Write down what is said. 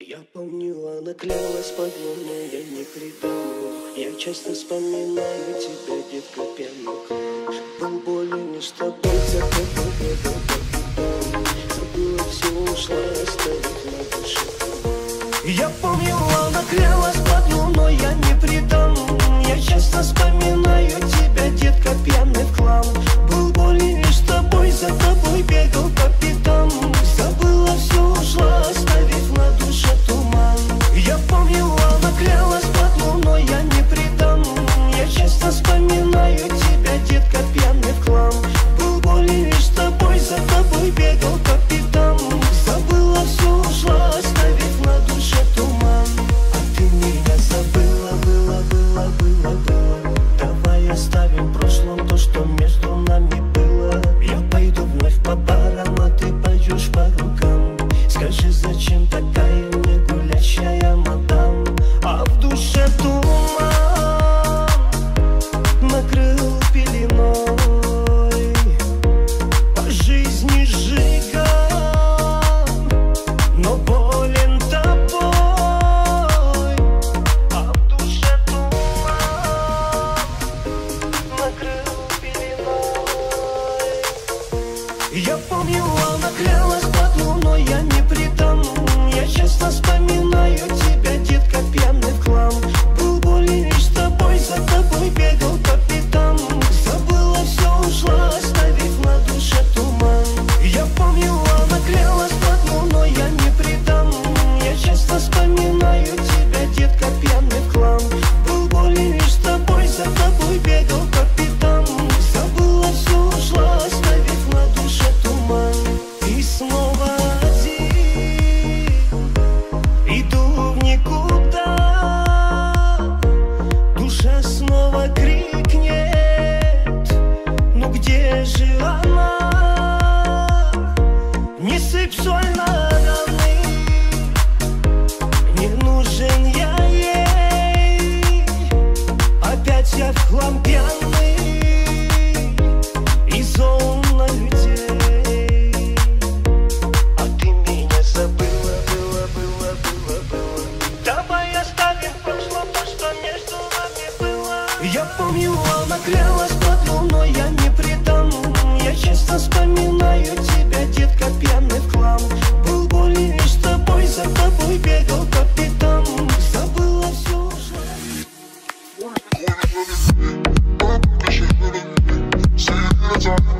Я помню, она клялась подобно, я не предам Я часто вспоминаю тебя, детка пенок Был болен не с тобой, за тобой я был Забыла все, ушла, оставить на душе. Я помню, она клялась воспоминания Я помню, она клялась под луной, я не притону Я часто вспоминаю тебя Я помню, она грелась под луной, я не предану Я честно вспоминаю тебя, детка, пьяный в хлам. Был болен с тобой, за тобой бегал по пятам Забыла все уже